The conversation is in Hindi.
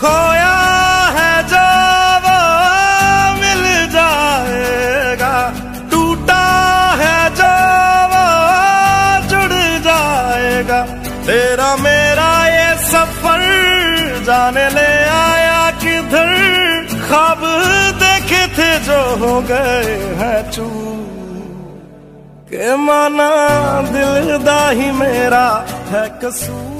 खोया है जो वो मिल जाएगा, टूटा है जो वो जुड़ जाएगा। तेरा मेरा ये सफ़र जाने ले आया किधर? खाब देखे थे जो हो गए हैं चू। के माना दिल दाही मेरा है कसूर।